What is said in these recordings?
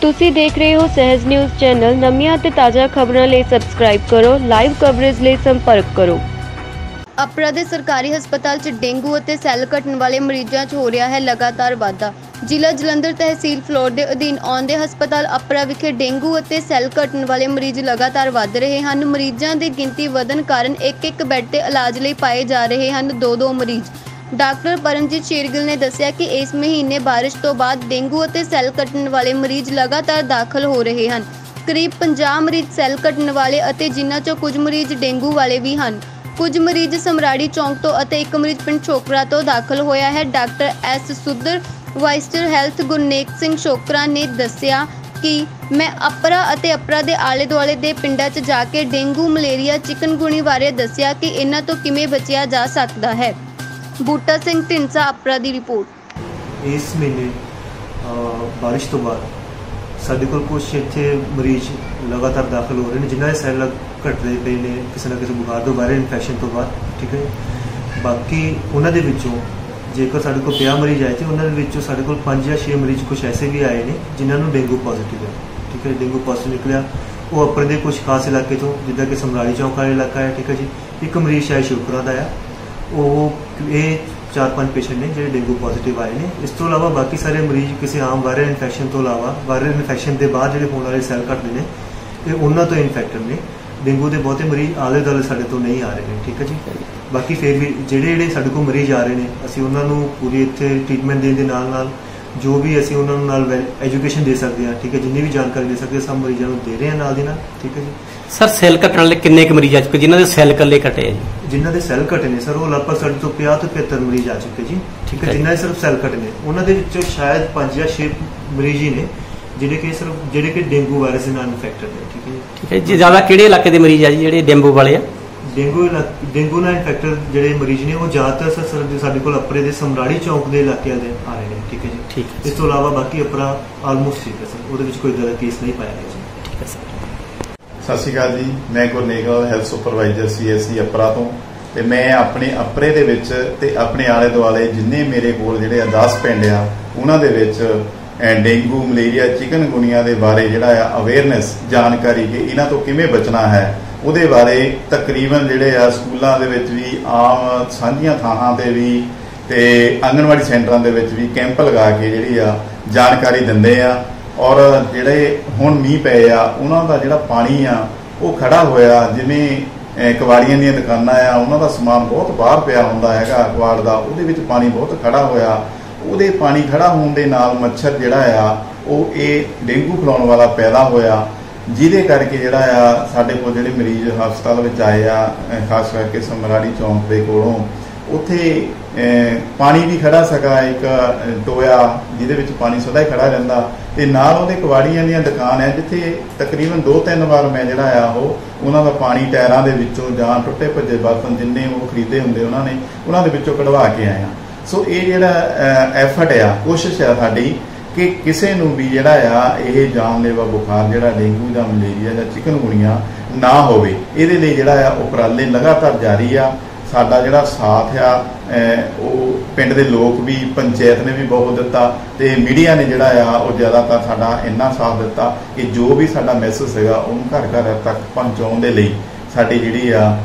ਤੁਸੀਂ ਦੇਖ ਰਹੇ ਹੋ ਸਹਿਜ ਨਿਊਜ਼ ਚੈਨਲ। ਨਵੀਆਂ ਅਤੇ ਤਾਜ਼ਾ ਖਬਰਾਂ ਲਈ ਸਬਸਕ੍ਰਾਈਬ ਕਰੋ ਲਾਈਵ ਕਵਰੇਜ ਲਈ ਸੰਪਰਕ ਕਰੋ। ਅਪਰਾ ਦੇ ਸਰਕਾਰੀ ਹਸਪਤਾਲ 'ਚ ਡੇਂਗੂ ਅਤੇ ਸੈੱਲ ਘਟਣ ਵਾਲੇ ਮਰੀਜ਼ਾਂ 'ਚ ਹੋ ਰਿਹਾ ਹੈ ਲਗਾਤਾਰ ਵਾਧਾ। ਜ਼ਿਲ੍ਹਾ ਜਲੰਧਰ ਤਹਿਸੀਲ ਫਲੋਰ ਦੇ ਅਧੀਨ ਆਉਂਦੇ ਹਸਪਤਾਲ ਅਪਰਾ ਵਿਖੇ ਡੇਂਗੂ ਅਤੇ ਸੈੱਲ ਘਟਣ ਵਾਲੇ ਮਰੀਜ਼ ਲਗਾਤਾਰ ਵੱਧ ਰਹੇ ਹਨ। ਮਰੀਜ਼ਾਂ ਦੀ ਗਿਣਤੀ ਵਧਣ ਕਾਰਨ ਇੱਕ ਇੱਕ ਬੈੱਡ ਤੇ ਇਲਾਜ ਲਈ ਪਾਏ ਜਾ ਰਹੇ ਹਨ ਦੋ ਦੋ ਮਰੀਜ਼। ਡਾਕਟਰ ਪਰਮਜੀਤ ਸ਼ੇਰਗਿਲ ਨੇ ਦੱਸਿਆ ਕਿ ਇਸ ਮਹੀਨੇ ਬਾਰਿਸ਼ ਤੋਂ ਬਾਅਦ ਡੇਂਗੂ ਅਤੇ ਸੈੱਲ ਕੱਟਣ ਵਾਲੇ ਮਰੀਜ਼ ਲਗਾਤਾਰ ਦਾਖਲ ਹੋ ਰਹੇ ਹਨ। ਕਰੀਬ 50 ਮਰੀਜ਼ ਸੈੱਲ ਕੱਟਣ ਵਾਲੇ ਅਤੇ ਜਿਨ੍ਹਾਂ 'ਚੋਂ ਕੁਝ ਮਰੀਜ਼ ਡੇਂਗੂ ਵਾਲੇ ਵੀ ਹਨ। ਕੁਝ ਮਰੀਜ਼ ਸਮਰਾੜੀ ਚੌਂਕ ਤੋਂ ਅਤੇ ਇੱਕ ਮਰੀਜ਼ ਪਿੰਡ ਛੋਕਰਾ ਤੋਂ ਦਾਖਲ ਹੋਇਆ ਹੈ। ਡਾਕਟਰ ਐਸ ਸੁਦਰ ਵਾਈਸਟਰ ਹੈਲਥ ਗੁਰਨੇਕ ਸਿੰਘ ਛੋਕਰਾ ਨੇ ਦੱਸਿਆ ਕਿ ਮੈਂ ਅਪਰਾ ਅਤੇ ਅਪਰਾ ਦੇ ਆਲੇ ਦੁਆਲੇ ਦੇ ਪਿੰਡਾਂ 'ਚ ਜਾ ਕੇ ਡੇਂਗੂ, ਮਲੇਰੀਆ, ਚਿਕਨਗੁਣੀ ਬਾਰੇ ਦੱਸਿਆ ਕਿ ਇਹਨਾਂ ਤੋਂ ਕਿਵੇਂ ਬਚਿਆ ਜਾ ਸਕਦਾ ਹੈ। ਬੂਟਾ ਸਿੰਘ ਢਿੰਸਾ ਆਪਰਾ ਦੀ ਰਿਪੋਰਟ। ਇਸ ਮਹੀਨੇ ਅ, ਬਾਰਿਸ਼ ਤੋਂ ਬਾਅਦ ਸਾਡੇ ਕੋਲ ਕੁਝ ਇੱਥੇ ਮਰੀਜ਼ ਲਗਾਤਾਰ ਦਾਖਲ ਹੋ ਰਹੇ ਨੇ ਜਿਨ੍ਹਾਂ ਦੇ ਸੈੱਲ ਘਟਦੇ ਪਏ ਨੇ ਕਿਸੇ ਨਾ ਕਿਸੇ ਬੁਖਾਰ ਤੋਂ ਵਾਇਰਲ ਇਨਫੈਕਸ਼ਨ ਤੋਂ ਬਾਅਦ ਠੀਕ ਹੈ? ਬਾਕੀ ਉਹਨਾਂ ਦੇ ਵਿੱਚੋਂ ਜੇਕਰ ਸਾਡੇ ਕੋਲ 50 ਮਰੀਜ਼ ਆਏ ਤੇ ਉਹਨਾਂ ਦੇ ਵਿੱਚੋਂ ਸਾਡੇ ਕੋਲ 5 ਜਾਂ 6 ਮਰੀਜ਼ ਕੁਝ ਐਸੇ ਵੀ ਆਏ ਨੇ ਜਿਨ੍ਹਾਂ ਨੂੰ ਡੇਂਗੂ ਪੋਜ਼ਿਟਿਵ ਹੈ ਠੀਕ ਹੈ? ਡੇਂਗੂ ਪੋਜ਼ਿਟਿਵ ਨਿਕਲਿਆ। ਉਹ ਉੱਪਰ ਦੇ ਕੁਝ ਖਾਸ ਇਲਾਕੇ ਤੋਂ ਜਿੱਦਾਂ ਕਿ ਸਮਰਾਲੀ ਚੌਂਕ ਵਾਲਾ ਇਲਾਕਾ ਹੈ ਠੀਕ ਹੈ ਜੀ? ਇੱਕ ਮਰੀਜ਼ ਸ਼ਾਇਦ ਸ਼ੁਕਰਾ ਦਾ ਆ। ਉਹ ਇਹ ਚਾਰ ਪੰਜ ਪੇਸ਼ੈਂਟ ਨੇ ਜਿਹੜੇ ਡੇਂਗੂ ਪੋਜ਼ਿਟਿਵ ਆਏ ਨੇ। ਇਸ ਤੋਂ ਇਲਾਵਾ ਬਾਕੀ ਸਾਰੇ ਮਰੀਜ਼ ਕਿਸੇ ਆਮ ਵਾਇਰਲ ਇਨਫੈਕਸ਼ਨ ਤੋਂ ਇਲਾਵਾ, ਵਾਇਰਲ ਇਨਫੈਕਸ਼ਨ ਦੇ ਬਾਅਦ ਜਿਹੜੇ ਹੋਣ ਵਾਲੇ ਸੈੱਲ ਘਟਦੇ ਨੇ, ਇਹ ਉਹਨਾਂ ਤੋਂ ਇਨਫੈਕਟਡ ਨੇ। ਡੇਂਗੂ ਦੇ ਬਹੁਤੇ ਮਰੀਜ਼ ਆਲੇ ਦੁਆਲੇ ਸਾਡੇ ਤੋਂ ਨਹੀਂ ਆ ਰਹੇ ਨੇ, ਠੀਕ ਹੈ ਜੀ? ਬਾਕੀ ਫਿਰ ਵੀ ਜਿਹੜੇ ਜਿਹੜੇ ਸਾਡੇ ਕੋਲ ਮਰੀਜ਼ ਆ ਰਹੇ ਨੇ, ਅਸੀਂ ਉਹਨਾਂ ਨੂੰ ਪੂਰੀ ਇੱਥੇ ਟ੍ਰੀਟਮੈਂਟ ਦੇਣ ਦੇ ਨਾਲ ਨਾਲ ਜੋ ਵੀ ਅਸੀਂ ਉਹਨਾਂ ਨੂੰ ਨਾਲ ਐਜੂਕੇਸ਼ਨ ਦੇ ਸਕਦੇ ਹਾਂ ਠੀਕ ਹੈ ਜਿੰਨੀ ਵੀ ਜਾਣਕਾਰੀ ਦੇ ਸਕਦੇ ਹਾਂ ਸਭ ਮਰੀਜ਼ਾਂ ਨੂੰ ਦੇ ਰਹੇ ਹਾਂ ਨਾਲ ਦੀ ਨਾਲ ਠੀਕ ਹੈ ਜੀ? ਸਰ ਸੈੱਲ ਕੱਟਣ ਵਾਲੇ ਕਿੰਨੇ ਕੁ ਮਰੀਜ਼ ਆ ਚੁੱਕੇ? ਜਿਨ੍ਹਾਂ ਦੇ ਸੈੱਲ ਕੱਲੇ ਕੱਟੇ ਆ ਜੀ? ਜਿਨ੍ਹਾਂ ਦੇ ਸੈੱਲ ਘਟੇ ਨੇ ਸਰ ਉਹ ਲਗਭਗ ਸਾਡੇ ਤੋਂ 50 ਤੋਂ 75 ਮਰੀਜ਼ ਆ ਚੁੱਕੇ ਜੀ ਠੀਕ ਹੈ? ਜਿਨ੍ਹਾਂ ਦੇ ਸਿਰਫ ਸੈੱਲ ਘਟੇ ਨੇ ਉਹਨਾਂ ਦੇ ਵਿੱਚੋਂ ਸ਼ਾਇਦ 5 ਜਾਂ 6 ਮਰੀਜ਼ ਹੀ ਨੇ ਜਿਹੜੇ ਕਿ ਸਿਰਫ ਜਿਹੜੇ ਕਿ ਡੇਂਗੂ ਵਾਇਰਸ ਨਾਲ ਇਨਫੈਕਟਡ ਨੇ ਠੀਕ ਹੈ ਜੀ? ਠੀਕ ਹੈ ਜੀ ਜ਼ਿਆਦਾ ਕਿਹੜੇ ਇਲਾਕੇ ਦੇ ਮਰੀਜ਼ ਆ ਜੀ ਜਿਹੜੇ ਡੇਂਗੂ ਵਾਲੇ ਆ? ਡੇਂਗੂ ਡੇਂਗੂ ਨਾਲ ਇਨਫੈਕਟਡ ਜਿਹੜੇ ਮਰੀਜ਼ ਨੇ ਉਹ ਜ਼ਿਆਦਾਤਰ ਸਰ ਸਾਡੇ- ਕੋਲ ਅਪਰੇ ਦੇ ਸਮਰਾੜੀ ਚੌਂਕ ਦੇ ਇਲਾਕਿਆਂ ਦੇ ਆ ਰਹੇ ਨੇ ਠੀਕ ਹੈ ਜੀ? ਠੀਕ ਹੈ ਇਸ ਤੋਂ ਇਲਾਵਾ ਬਾਕੀ ਅਪਰਾ ਆਲਮੋਸਟ ਠੀਕ ਹੈ ਸਰ ਉਹਦੇ ਵਿੱਚ ਕੋਈ ਜ਼ਿਆਦਾ ਕੇਸ ਨਹੀਂ ਪਾਇਆ ਗਿਆ ਜੀ। ਠੀਕ ਹੈ ਸਰ। ਸਤਿ ਸ਼੍ਰੀ ਅਕਾਲ ਜੀ ਮੈਂ ਗੁਰਨੇਗਲ ਹੈਲਥ ਸੁਪਰਵਾਈਜ਼ਰ ਸੀਐਸਸੀ ਅਪਰਾ ਤੋਂ ਤੇ ਮੈਂ ਆਪਣੇ ਅਪਰੇ ਦੇ ਵਿੱਚ ਤੇ ਆਪਣੇ ਆਲੇ ਦੁਆਲੇ ਜਿੰਨੇ ਮੇਰੇ ਕੋਲ ਜਿਹੜੇ ਆ 10 ਪਿੰਡ ਆ ਉਹਨਾਂ ਦੇ ਵਿੱਚ ਡੇਂਗੂ ਮਲੇਰੀਆ ਚਿਕਨਗੁਨੀਆ ਦੇ ਬਾਰੇ ਜਿਹੜਾ ਆ ਅਵੇਅਰਨੈਸ ਜਾਣਕਾਰੀ ਕਿ ਇਹਨਾਂ ਤੋਂ ਕਿਵੇਂ ਬਚਣਾ ਹੈ ਉਹਦੇ ਬਾਰੇ ਤਕਰੀਬਨ ਜਿਹੜੇ ਆ ਸਕੂਲਾਂ ਦੇ ਵਿੱਚ ਵੀ ਆਮ ਸਾਂਝੀਆਂ ਥਾਵਾਂ ਤੇ ਵੀ ਤੇ ਆਂਗਣਵਾੜੀ ਸੈਂਟਰਾਂ ਦੇ ਵਿੱਚ ਵੀ ਕੈਂਪ ਲਗਾ ਕੇ ਜਿਹੜੀ ਆ ਜਾਣਕਾਰੀ ਦਿੰਦੇ ਆ। ਔਰ ਜਿਹੜੇ ਹੁਣ ਮੀਂਹ ਪਏ ਆ ਉਹਨਾਂ ਦਾ ਜਿਹੜਾ ਪਾਣੀ ਆ ਉਹ ਖੜਾ ਹੋਇਆ। ਜਿਵੇਂ ਅਹ, ਕਬਾੜੀਆਂ ਦੀਆਂ ਦੁਕਾਨਾਂ ਆ ਉਹਨਾਂ ਦਾ ਸਮਾਨ ਬਹੁਤ ਬਾਹਰ ਪਿਆ ਹੁੰਦਾ ਹੈਗਾ ਕਬਾੜ ਦਾ ਉਹਦੇ ਵਿੱਚ ਪਾਣੀ ਬਹੁਤ ਖੜਾ ਹੋਇਆ। ਉਹਦੇ ਪਾਣੀ ਖੜਾ ਹੋਣ ਦੇ ਨਾਲ ਮੱਛਰ ਜਿਹੜਾ ਆ ਉਹ ਇਹ ਡੇਂਗੂ ਫੈਲਾਉਣ ਵਾਲਾ ਪੈਦਾ ਹੋਇਆ। ਜਿਹਦੇ ਕਰਕੇ ਜਿਹੜਾ ਆ ਸਾਡੇ ਕੋਲ ਜਿਹੜੇ ਮਰੀਜ਼ ਹਸਪਤਾਲ ਵਿੱਚ ਆਏ ਆ ਖਾਸ ਕਰਕੇ ਸਮਰਾੜੀ ਚੌਂਕ ਦੇ ਕੋਲੋਂ, ਉੱਥੇ ਪਾਣੀ ਵੀ ਖੜਾ ਸਕਾ, ਇੱਕ ਟੋਇਆ ਜਿਹਦੇ ਵਿੱਚ ਪਾਣੀ ਸਦਾ ਹੀ ਖੜਾ ਰਹਿੰਦਾ। ਤੇ ਨਾਲ ਉਹਦੇ ਕਵਾੜੀਆਂ ਦੀਆਂ ਦੁਕਾਨ ਹੈ, ਜਿੱਥੇ ਤਕਰੀਬਨ ਦੋ ਤਿੰਨ ਵਾਰ ਮੈਂ ਜਿਹੜਾ ਆ ਉਹ, ਉਹਨਾਂ ਦਾ ਪਾਣੀ ਟਾਇਰਾਂ ਦੇ ਵਿੱਚੋਂ ਜਾਂ ਟੁੱਟੇ ਭੱਜੇ ਬਰਤਨ ਜਿੰਨੇ ਉਹ ਖਰੀਦੇ ਹੁੰਦੇ ਉਹਨਾਂ ਨੇ, ਉਹਨਾਂ ਦੇ ਵਿੱਚੋਂ ਕਢਵਾ ਕੇ ਆਇਆ ਸੋ ਇਹ ਜਿਹੜਾ ਐਫਰਟ ਆ, ਕੋਸ਼ਿਸ਼ ਆ ਸਾਡੀ ਕਿ ਕਿਸੇ ਨੂੰ ਵੀ ਜਿਹੜਾ ਆ, ਇਹ ਜਾਨਲੇਵਾ ਬੁਖਾਰ ਜਿਹੜਾ ਡੇਂਗੂ ਜਾਂ ਮਲੇਰੀਆ ਜਾਂ ਚਿਕਨਗੁਨੀਆ ਨਾ ਹੋਵੇ, ਇਹਦੇ ਲਈ ਜਿਹੜਾ ਆ ਉਪਰਾਲੇ ਲਗਾਤਾਰ ਜਾਰੀ ਆ। ਸਾਡਾ ਜਿਹੜਾ ਸਾਥ ਆ ਉਹ ਪਿੰਡ ਦੇ ਲੋਕ ਵੀ, ਪੰਚਾਇਤ ਨੇ ਵੀ ਬਹੁਤ ਦਿੱਤਾ ਤੇ ਮੀਡੀਆ ਨੇ ਜਿਹੜਾ ਆ, ਉਹ ਜ਼ਿਆਦਾਤਰ ਸਾਡਾ ਇੰਨਾ ਸਾਥ ਦਿੱਤਾ ਕਿ ਜੋ ਵੀ ਸਾਡਾ ਮੈਸੇਜ ਸੀਗਾ, ਉਹਨੂੰ ਘਰ ਘਰ ਤੱਕ ਪਹੁੰਚਾਉਣ ਦੇ ਲਈ ਸਾਡੀ ਜਿਹੜੀ ਆ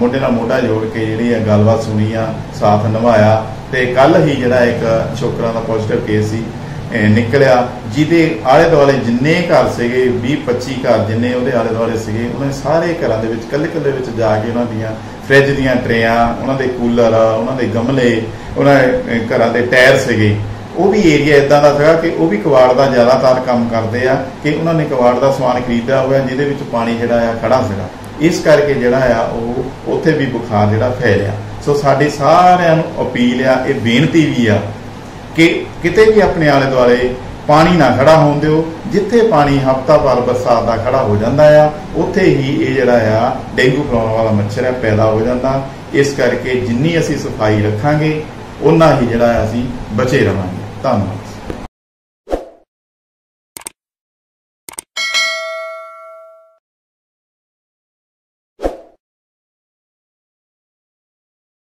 ਮੋਢੇ ਨਾਲ ਮੋਢਾ ਜੋੜ ਕੇ ਜਿਹੜੀ ਆ ਗੱਲਬਾਤ ਸੁਣੀ ਆ, ਸਾਥ ਨਿਭਾਇਆ। ਤੇ ਕੱਲ ਹੀ ਜਿਹੜਾ ਇੱਕ ਛੋਕਰਾਂ ਦਾ ਪੋਜ਼ਿਟਿਵ ਕੇਸ ਸੀ ਨਿਕਲਿਆ, ਜਿਹਦੇ ਆਲੇ ਦੁਆਲੇ ਜਿੰਨੇ ਘਰ ਸੀਗੇ 20 25 ਘਰ ਜਿੰਨੇ ਉਹਦੇ ਆਲੇ ਦੁਆਲੇ ਸੀਗੇ, ਉਹਨਾਂ ਦੇ ਸਾਰੇ ਘਰਾਂ ਦੇ ਵਿੱਚ ਕੱਲੇ ਕੱਲੇ ਵਿੱਚ ਜਾ ਕੇ ਉਹਨਾਂ ਦੀਆਂ ਫ੍ਰਿਜ ਦੀਆਂ ਟਰੇਆਂ, ਉਹਨਾਂ ਦੇ ਕੂਲਰ, ਉਹਨਾਂ ਦੇ ਗਮਲੇ, ਉਹਨਾਂ ਘਰਾਂ ਦੇ ਟਾਇਰ ਸੀਗੇ। ਉਹ ਵੀ ਏਰੀਆ ਇਦਾਂ ਦਾ ਸੀਗਾ ਕਿ ਉਹ ਵੀ ਕਵਾੜ ਦਾ ਜ਼ਿਆਦਾਤਰ ਕੰਮ ਕਰਦੇ ਆ ਕਿ ਉਹਨਾਂ ਨੇ ਕਵਾੜ ਦਾ ਸਮਾਨ ਖਰੀਦਿਆ ਹੋਇਆ, ਜਿਹਦੇ ਵਿੱਚ ਪਾਣੀ ਜਿਹੜਾ ਆ ਖੜਾ ਸੀਗਾ। ਇਸ ਕਰਕੇ ਜਿਹੜਾ ਆ, ਉਹ ਉੱਥੇ ਵੀ ਬੁਖਾਰ ਜਿਹੜਾ ਫੈਲਿਆ। ਸੋ ਸਾਡੀ ਸਾਰਿਆਂ ਨੂੰ ਅਪੀਲ ਆ, ਇਹ ਬੇਨਤੀ ਵੀ ਆ ਕਿ ਕਿਤੇ ਵੀ ਆਪਣੇ ਆਲੇ ਦੁਆਲੇ ਪਾਣੀ ਨਾ ਖੜਾ ਹੋਣ ਦਿਓ, ਜਿੱਥੇ ਪਾਣੀ ਹਫ਼ਤਾ ਭਰ ਬਰਸਾਤ ਦਾ ਖੜਾ ਹੋ ਜਾਂਦਾ ਆ, ਉੱਥੇ ਹੀ ਇਹ ਜਿਹੜਾ ਆ, ਡੇਂਗੂ ਫੈਲਾਉਣ ਵਾਲਾ ਮੱਛਰ ਹੈ ਪੈਦਾ ਹੋ ਜਾਂਦਾ। ਇਸ ਕਰਕੇ ਜਿੰਨੀ ਅਸੀਂ ਸਫ਼ਾਈ ਰੱਖਾਂਗੇ ਉਨਾ ਹੀ ਜਿਹੜਾ ਅਸੀਂ ਬਚੇ ਰਵਾਂਗੇ ਧੰਨਵਾਦ।